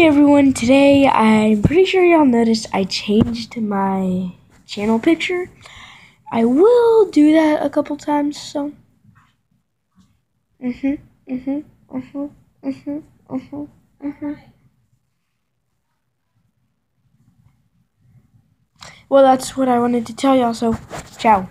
Hey everyone, today I'm pretty sure y'all noticed I changed my channel picture. I will do that a couple times, so. Mm-hmm, mm-hmm, mm-hmm, mm-hmm, mm-hmm, mm-hmm. Well, that's what I wanted to tell y'all, so ciao.